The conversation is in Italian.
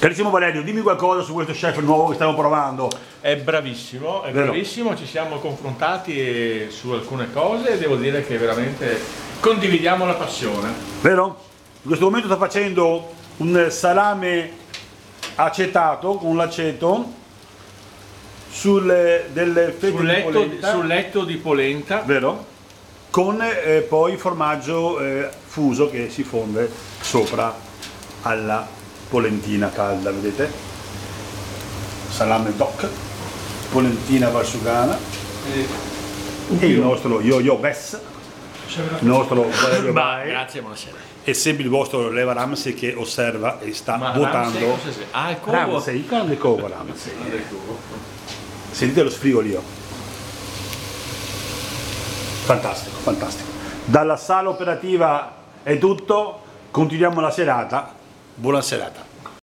Carissimo Valerio, dimmi qualcosa su questo chef nuovo che stiamo provando. È bravissimo, è Vero. bravissimo, ci siamo confrontati su alcune cose e devo dire che veramente condividiamo la passione. Vero? In questo momento sta facendo un salame acetato con l'aceto sulle delle fette Sul di letto, polenta, sul letto di polenta, vero? Con eh, poi formaggio eh, fuso che si fonde sopra alla polentina calda, vedete? Salame doc, polentina valsugana. E il nostro yo-yo Bess, il nostro Valerio Bae. grazie, buonasera. e sempre il vostro Leva Ramsey che osserva e sta Ma votando. Ramsey? Ah, il covo. Ramsey, grande covo Ramsey. Sentite lo sfrigolio fantastico fantastico. Dalla sala operativa è tutto. Continuiamo la serata buona serata